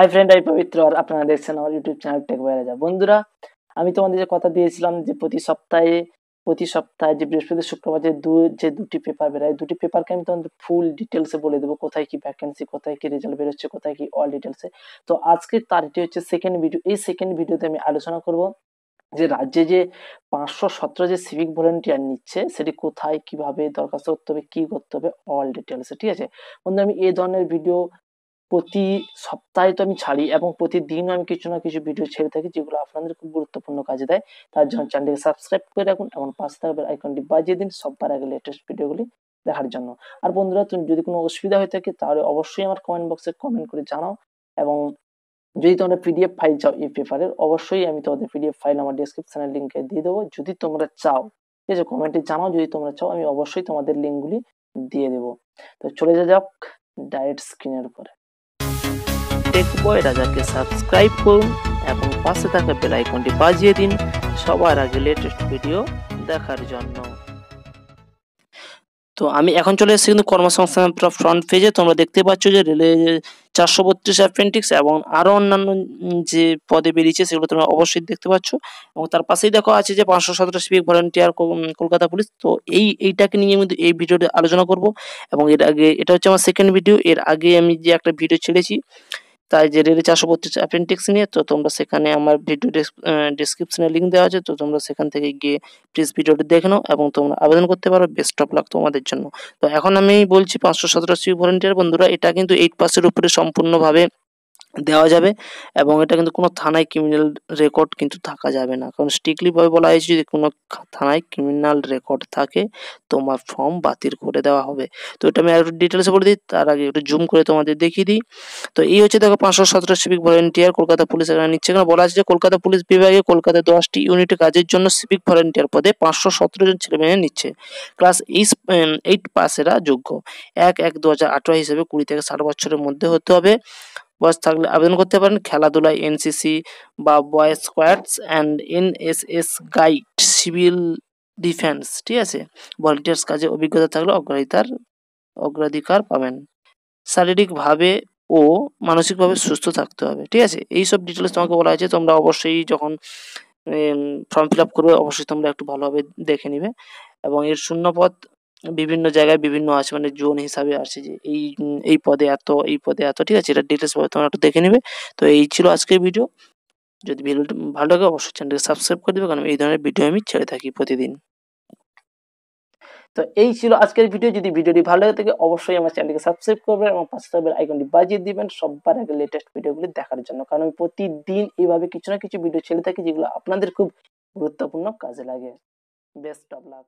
Hi friend আমি পবিত্র আর আপনারা দেখছেন আমার ইউটিউব চ্যানেল টেক বাইরাজা বন্ধুরা, আমি তোমাদের যে কথা দিয়েছিলাম যে প্রতি সপ্তাহে প্রতি সপ্তাহে যে বৃহস্পতি, শুক্রবার যে দু যে দুটি পেপার বেরোয়, দুটি পেপারকে আমি তোমাদের ফুল ডিটেলসে বলে দেবো। কোথায় কি ভ্যাকেন্সি কোথায় কি রেজাল্ট বেরোচ্ছে, কোথায় কি অল ডিটেলসে তো আজকে তারটি হচ্ছে সেকেন্ড ভিডিও এই সেকেন্ড ভিডিওতে আমি আলোচনা করব যে রাজ্যে যে পাঁচশো সতেরো যে সিভিক ভলেন্টিয়ার নিচ্ছে, সেটি কোথায়, কীভাবে, দরখাস্ত করতে হবে, কি করতে হবে অল ডিটেলসে ঠিক আছে? বন্ধু আমি এই ধরনের ভিডিও প্রতি সপ্তাহে তো আমি ছাড়ি এবং প্রতিদিনও আমি কিছু না কিছু ভিডিও ছেড়ে থাকি যেগুলো আপনাদের খুব গুরুত্বপূর্ণ কাজে দেয়। তার জন্য চ্যানেলটিকে সাবস্ক্রাইব করে রাখুন এবং পাশে থাকবে আইকনটি বাজিয়ে দিন সবার আগে লেটেস্ট ভিডিওগুলি দেখার জন্য। আর বন্ধুরা, তুমি যদি কোনো অসুবিধা হয়ে থাকে তাহলে অবশ্যই আমার কমেন্ট বক্সে কমেন্ট করে জানাও এবং যদি তোমরা পিডিএফ ফাইল চাও এই পেপারের অবশ্যই আমি তোমাদের পিডিএফ ফাইল আমার ডিসক্রিপশনের লিঙ্কে দিয়ে দেবো। যদি তোমরা চাও ঠিক আছে কমেন্টে জানাও, যদি তোমরা চাও আমি অবশ্যই তোমাদের লিঙ্কগুলি দিয়ে দেবো। তো চলে যা যাক ডাইরেক্ট স্ক্রিনের উপরে। টেক বয় রাজাকে সাবস্ক্রাইব করুন এবং পাশে থাকা বেল আইকনটি বাজিয়ে দিন সবার আগে লেটেস্ট ভিডিও দেখার জন্য। তো আমি এখন চলে এসেছি কিন্তু কর্মসংস্থান ফ্রন্ট পেজে তোমরা দেখতে পাচ্ছ যে রেলে চারশো বত্রিশ অ্যাপ্রেন্টিক্স এবং আরও অন্যান্য যে পদে বেরিয়েছে সেগুলো তোমরা অবশ্যই দেখতে পাচ্ছ। এবং তার পাশেই দেখো আছে যে পাঁচশো সতেরো সিভিক ভলেন্টিয়ার কলকাতা পুলিশ। তো এই, এইটাকে নিয়ে আমি এই ভিডিওতে আলোচনা করব। এবং এর আগে, এটা হচ্ছে আমার সেকেন্ড ভিডিও এর আগে আমি যে একটা ভিডিও ছেড়েছি তাই যে রেলে চারশো বত্রিশ অ্যাপেন্ডিক্স নিয়ে, তো তোমরা সেখানে আমার ভিডিও ডিসক্রিপশনে লিঙ্ক দেওয়া আছে, তো তোমরা সেখান থেকে গিয়ে প্লিজ ভিডিওটি দেখে নাও এবং তোমরা আবেদন করতে পারো। বেস্ট অফ লাক তোমাদের জন্য। তো এখন আমি বলছি পাঁচশো সতেরো সি ভলেন্টিয়ার বন্ধুরা, এটা কিন্তু এইট পাসের উপরে সম্পূর্ণভাবে দেওয়া যাবে এবং এটা কিন্তু কোনো থানায় ক্রিমিনাল রেকর্ড কিন্তু থাকা যাবে না। কারণ স্ট্রিক্টলি ভাবে বলা হয়েছে যদি কোনো থানায় ক্রিমিনাল রেকর্ড থাকে, তোমার ফর্ম বাতিল করে দেওয়া হবে। তো এটা আমি একটু ডিটেলসে বলে দিই, তার আগে একটু জুম করে তোমাদের দেখিয়ে দিই। তো এই হচ্ছে দেখো পাঁচশো সতেরো সিভিক ভলেন্টিয়ার কলকাতা পুলিশ এখানে নিচ্ছে। এখানে বলা আছে যে কলকাতা পুলিশ বিভাগে কলকাতায় দশটি ইউনিটে কাজের জন্য সিভিক ভলেন্টিয়ার পদে পাঁচশো সতেরো জন ছেলে মেয়ে নিচ্ছে। ক্লাস এইট এইট পাসেরা যোগ্য। এক এক দু হাজার আঠারো হিসেবে কুড়ি থেকে ষাট বছরের মধ্যে হতে হবে। বয়স থাকলে আবেদন করতে পারেন। খেলাধুলায় এনসিসি বা boys squads and NSS guide, civil defence, ঠিক আছে? ভলেন্টিয়ার্স কাজে অভিজ্ঞতা থাকলে অগ্রাধিকার অগ্রাধিকার পাবেন। শারীরিকভাবে ও মানসিকভাবে সুস্থ থাকতে হবে, ঠিক আছে? এই সব ডিটেলস তোমাকে বলা হয়েছে, তোমরা অবশ্যই যখন ফর্ম ফিল আপ করবে, অবশ্যই তোমরা একটু ভালোভাবে দেখে নিবে। এবং এর শূন্যপদ বিভিন্ন জায়গায় বিভিন্ন আছে মানে জোন হিসাবে আছে যে এই এই পদে এত, এই পদে এত, ঠিক আছে? এটা ডিটেলস ভাবে তোমরা একটু দেখে নেবে। তো এই ছিল আজকের ভিডিও যদি ভিডিওটি ভালো লাগে, অবশ্যই চ্যানেলকে সাবস্ক্রাইব করে দেবে, কারণ এই ধরনের ভিডিও আমি ছেড়ে থাকি প্রতিদিন। তো এই ছিল আজকের ভিডিও যদি ভিডিওটি ভালো লাগে থাকে, অবশ্যই আমার চ্যানেলকে সাবস্ক্রাইব করবেন এবং পাশে থাকবে আইকনটি বাজিয়ে দিবেন। সবার আগে লেটেস্ট ভিডিওগুলি দেখার জন্য, কারণ আমি প্রতিদিন এইভাবে কিছু না কিছু ভিডিও ছেড়ে থাকি, যেগুলো আপনাদের খুব গুরুত্বপূর্ণ কাজে লাগে। Best of luck